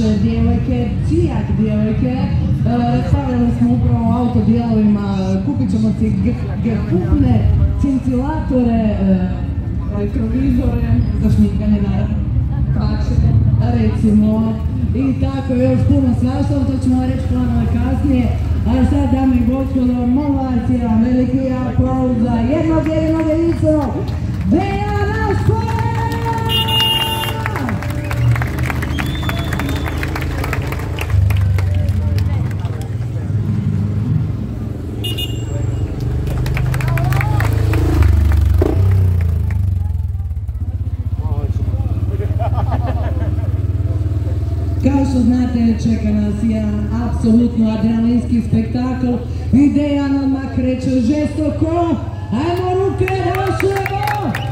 naše djevojke, cijak djevojke. E, Stavljali smo upravo auto dijelovima, e, kupit ćemo si gekupne, cincilatore, e, elektrovizore, za šminkanje naravno, kače, recimo, i tako još puno svašta, to ćemo reći plano kasnije. A sad, dame i gospodo, molim vas veliki aplauz za jednog jedinog jedinstvenog Dejana čeka nas jedan apsolutno adrenalinski spektakl. Ide Janan Makrećo žestoko, ajmo ruke, došlemo!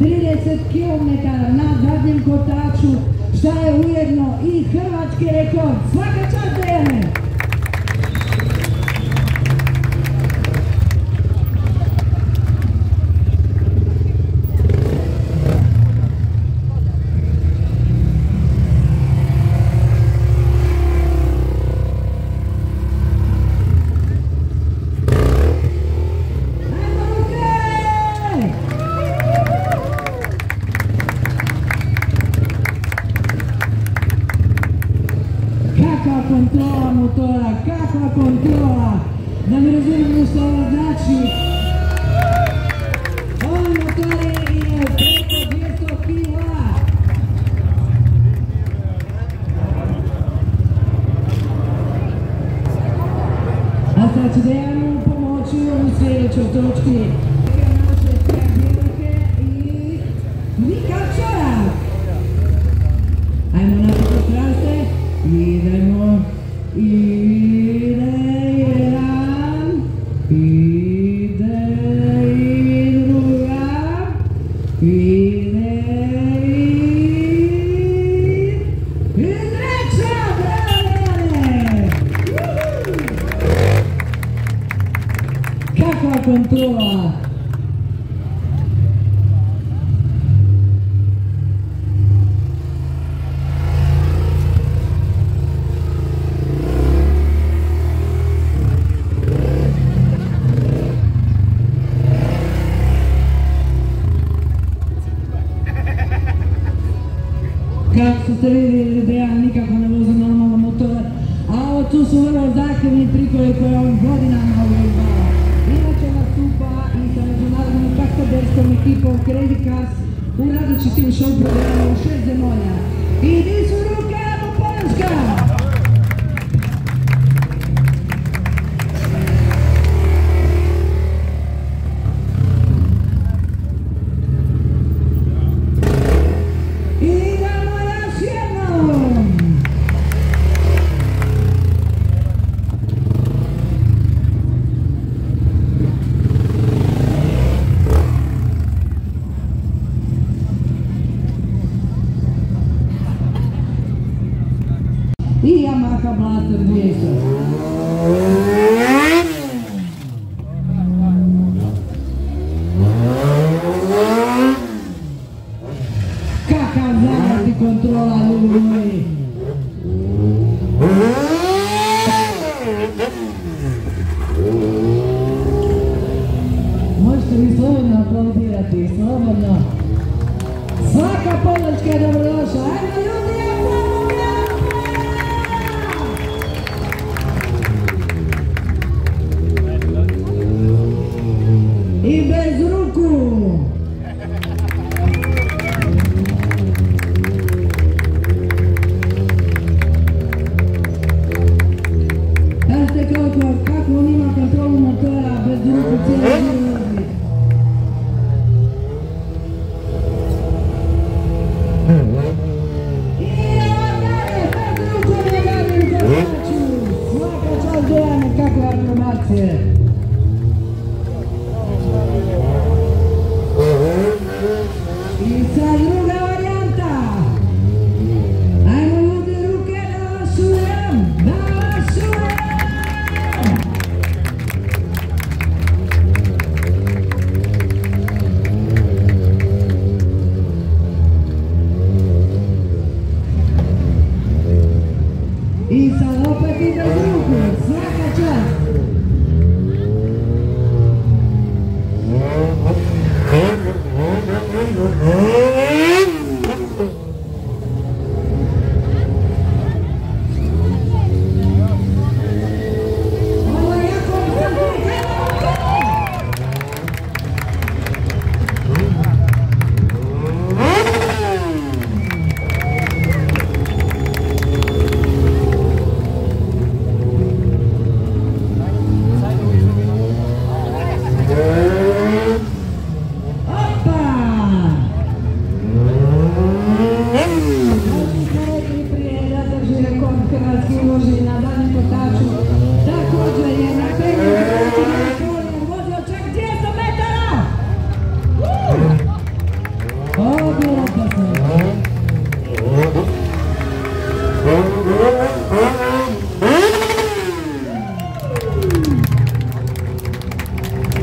30 km na zadnjem kotaču, šta je ujedno i hrvatski rekord. Svaka Mm. e a marca Blaster mesmo.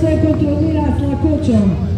Dejan to sve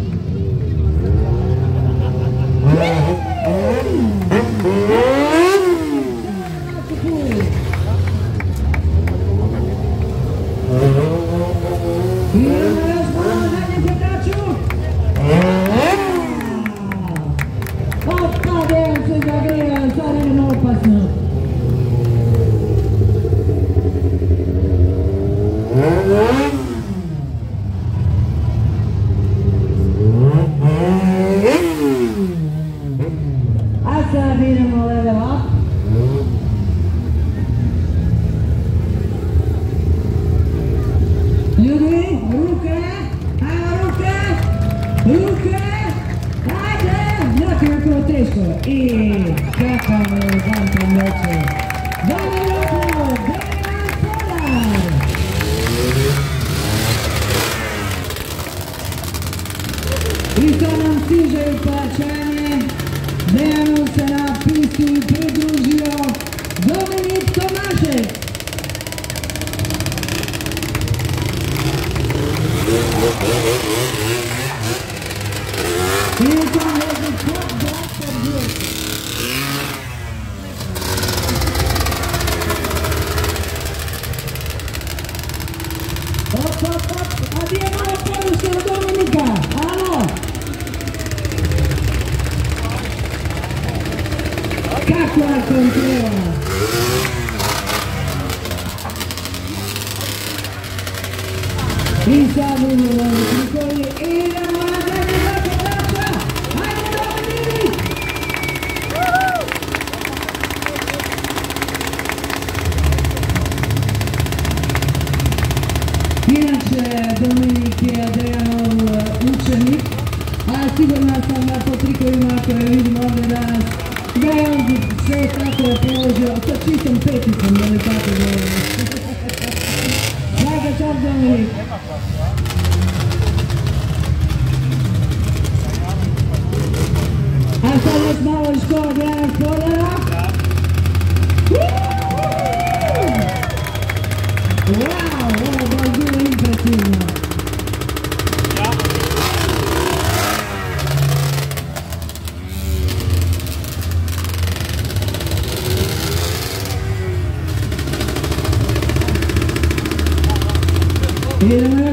Idemo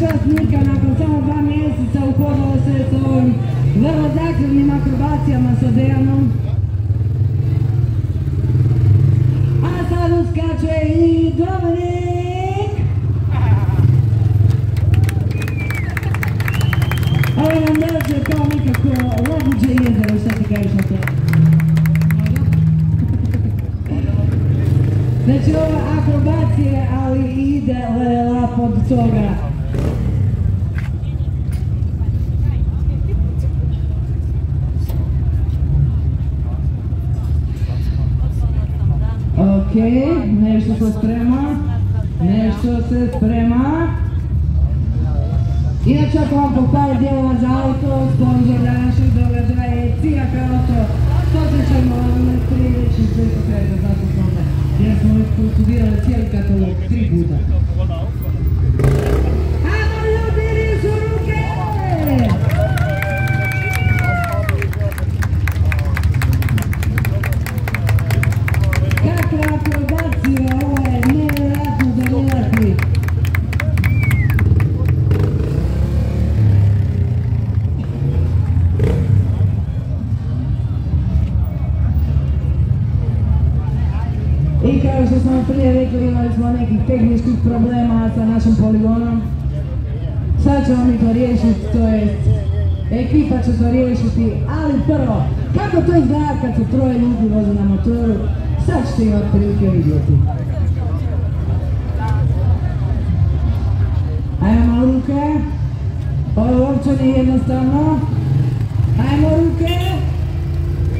Svaka čast Nika nakon samo dva mjeseca uhodala se s ovim vrlo zahtjevnim akrobacijama sa Dejanom. A sad uskače i Dominik! Ovo nam deluje kao nekako labuđe jezero, šta ti kažeš na to? Znači ovo je akrobacije, ali ide lela pod toga. Ok, nešto se sprema, nešto se sprema. Inače ako vam postavi dijelova za auto, sponzor današnjeg događaja je Cijak Auto. To se ćemo vam na tri reći sve pokreta zato tome. Jer smo već konstudirali cijeli katalog tri puta. Što smo prije rekli, imali smo nekih tehničkih problema sa našim poligonom. Sad ćemo mi to riješiti, to jest ekipa će to riješiti, ali prvo, kako to izgleda kad se troje ljudi voze na motoru, sad ćete imati prilike vidjeti. Ajmo ruke, ovo uopće nije jednostavno. Ajmo ruke,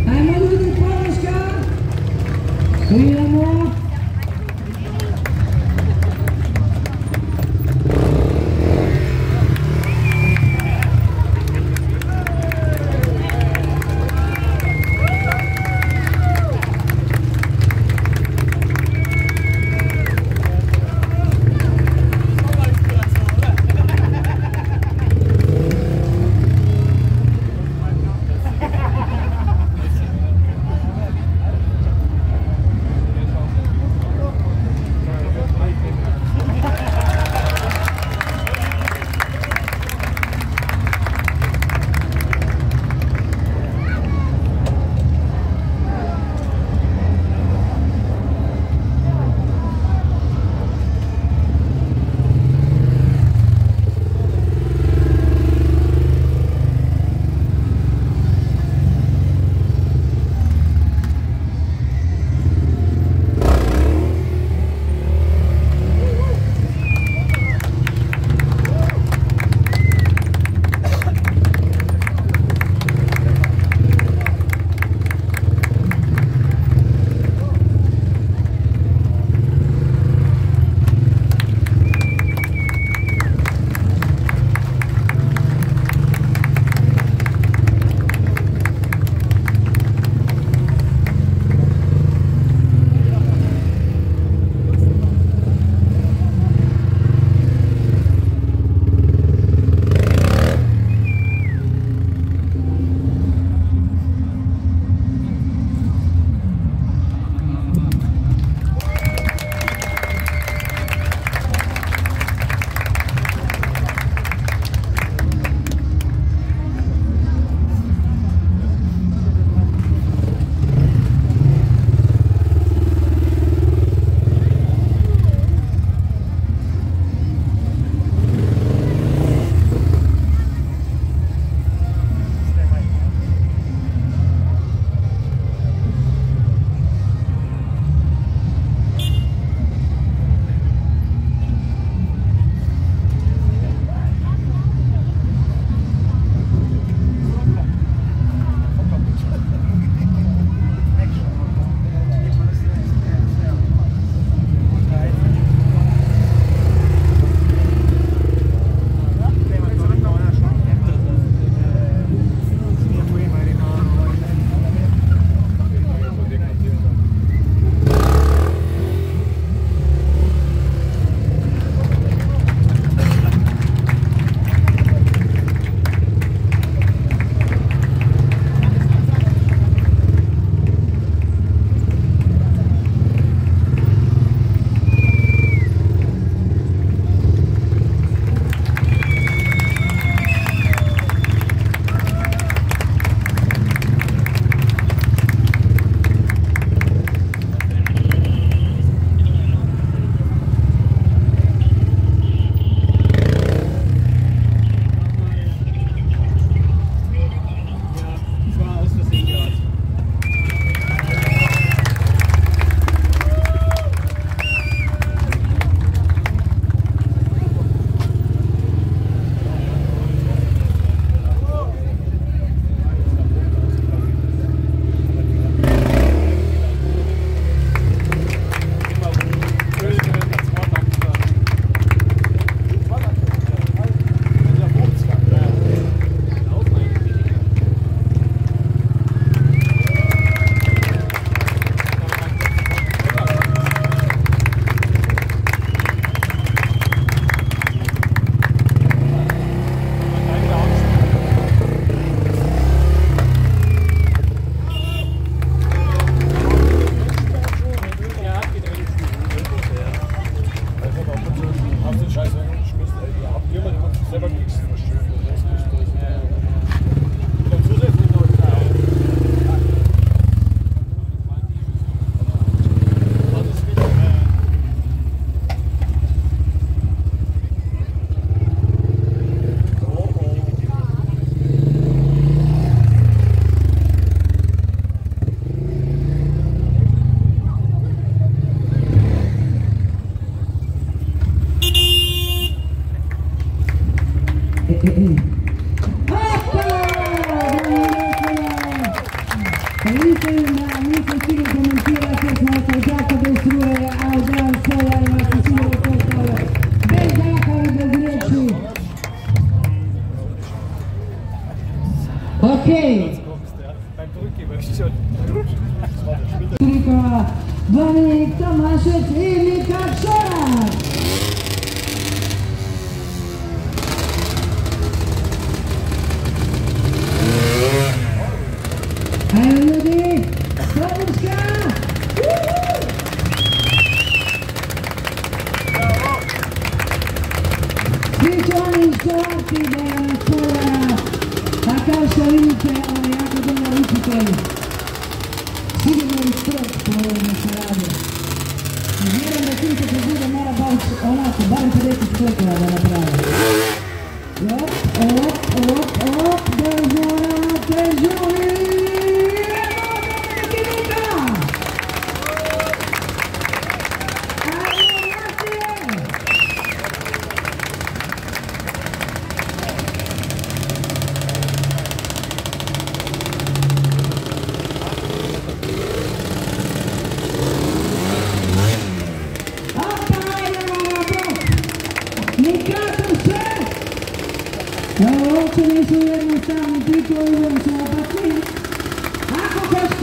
ajmo ljudi, podrška. Idemo.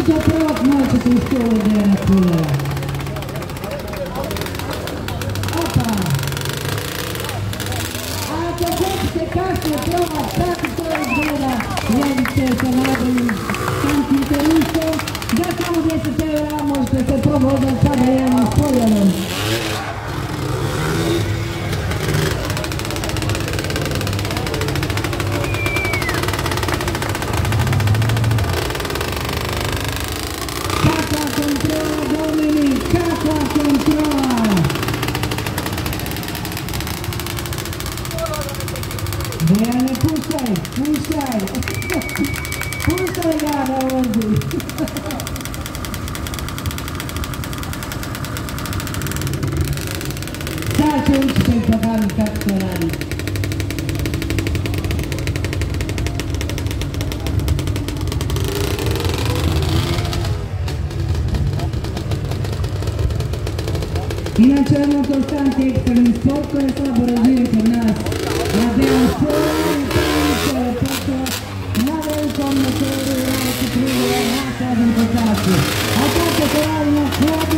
Все право значит, и все, наверное, было. Încercăm în constante că în sport care s-a bărăzit cu nas. Avem sport în tanță, poate mare în comnătorul la cu privire la casa din păcatul. Această corală poate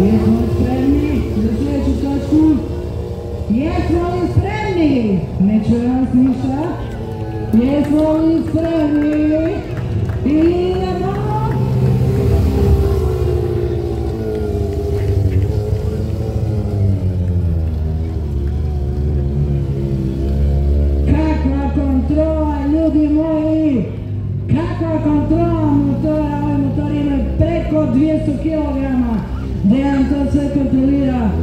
Jesmo li spremni za sljedeću točku? Jesmo li spremni? Ne čuje ništa. Jesmo li spremni? Idemo! Kakva kontrola, ljudi moji! Kakva kontrola motora! Ovi motori imaju preko 200 kg second to Lira.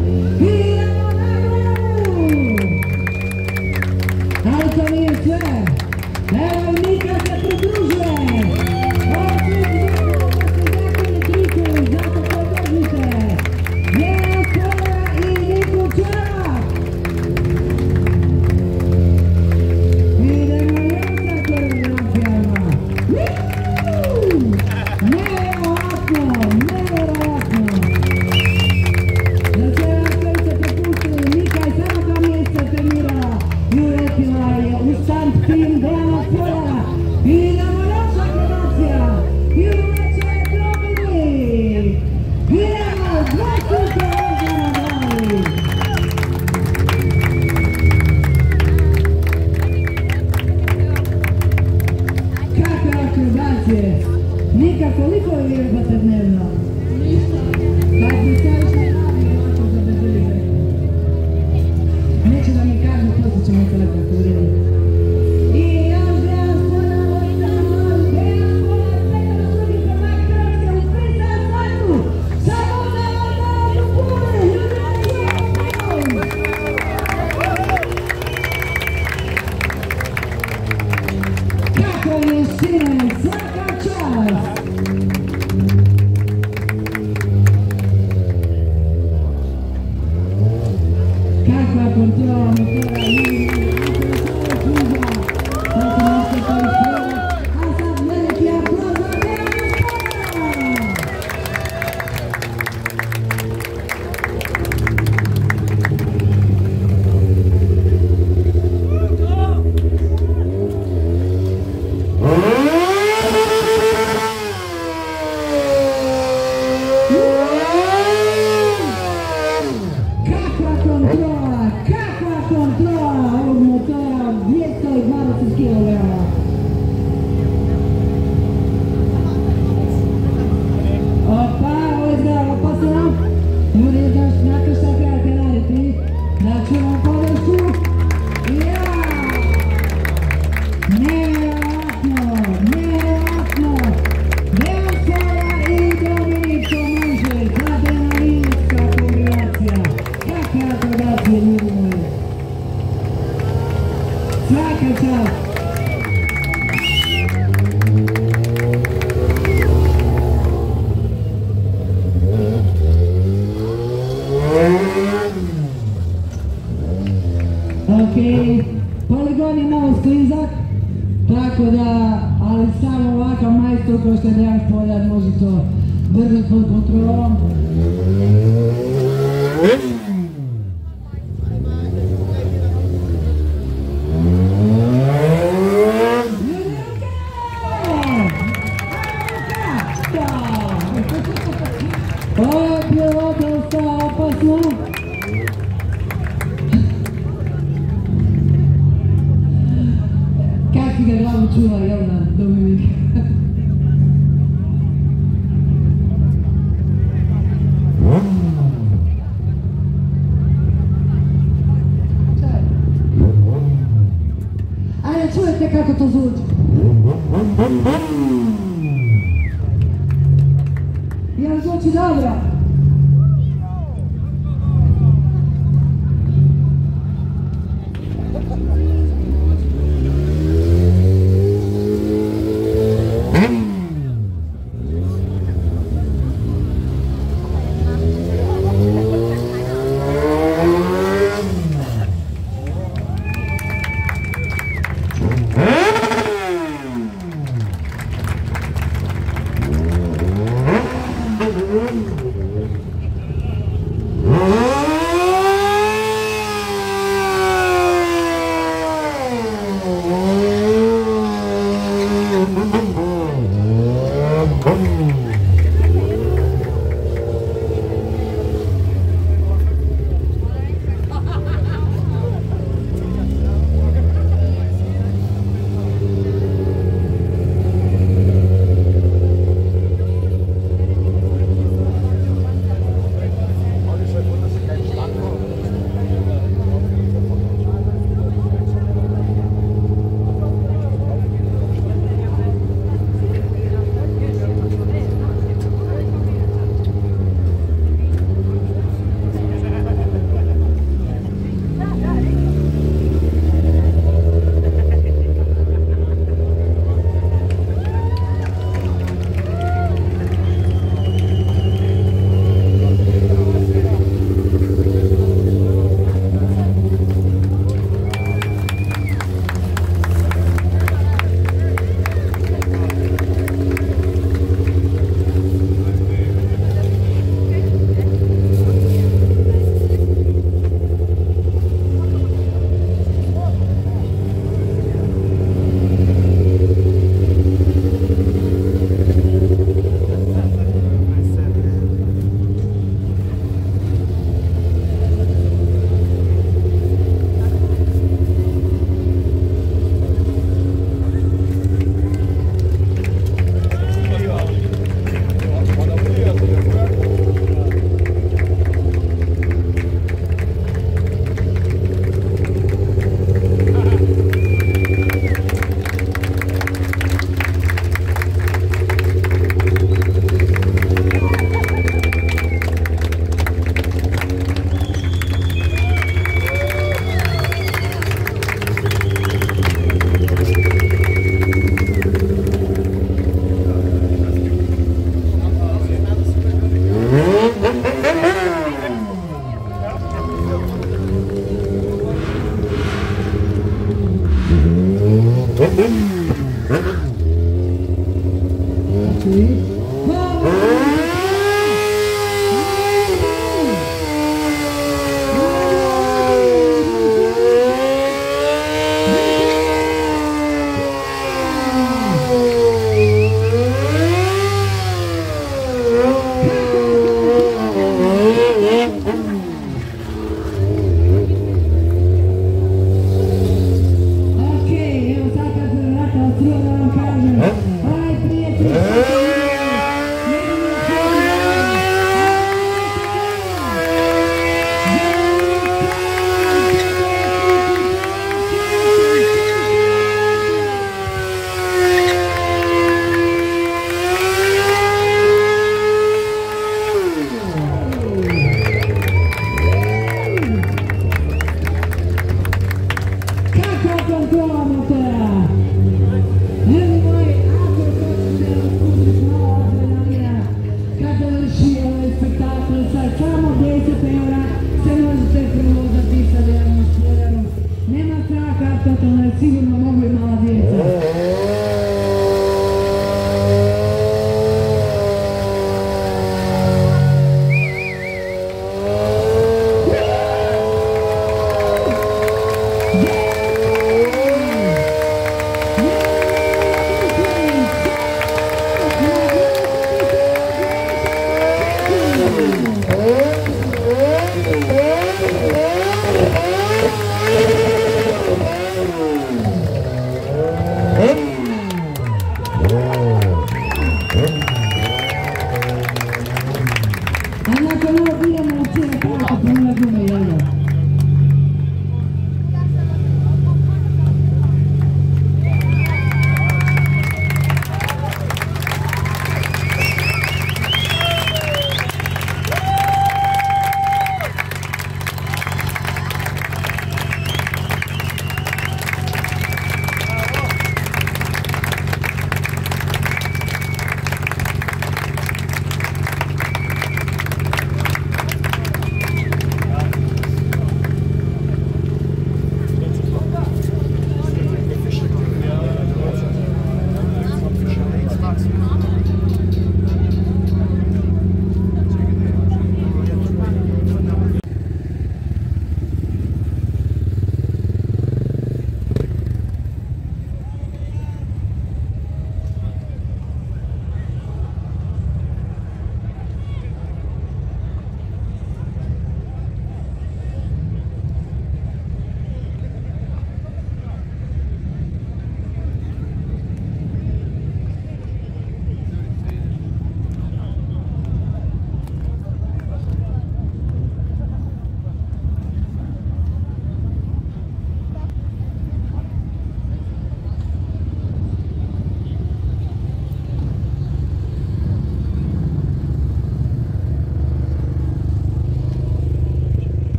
koliko je vježbate dnevno? как это звучит. Я очень добра.